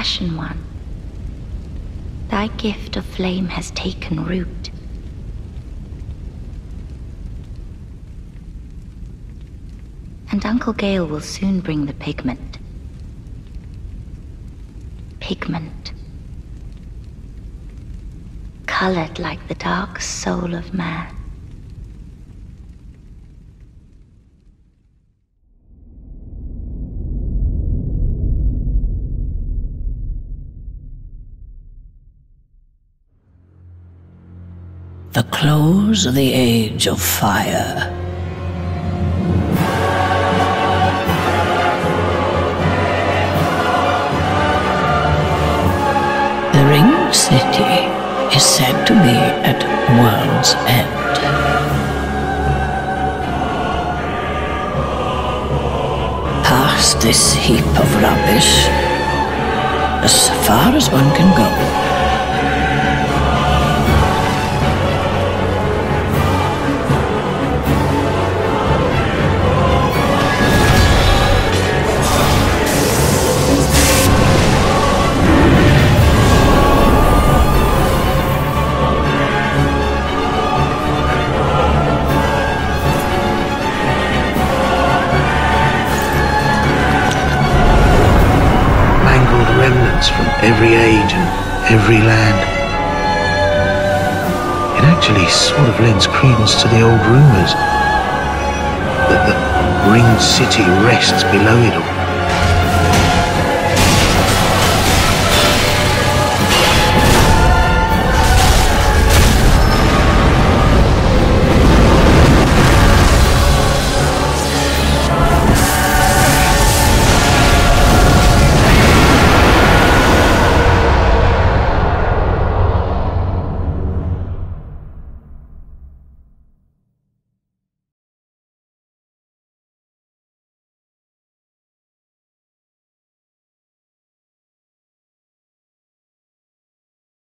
Ashen One, thy gift of flame has taken root. And Uncle Gael will soon bring the pigment. Pigment. Colored like the dark soul of man. The close of the Age of Fire. The Ringed City is said to be at world's end. Past this heap of rubbish, as far as one can go. Remnants from every age and every land. It actually sort of lends credence to the old rumours that the ringed city rests below it all.